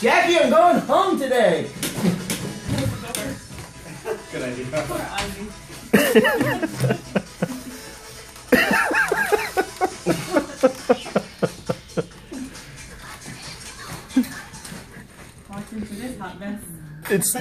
Jackie, I'm going home today. Good idea. Poor Ozzy. For this hot mess. It's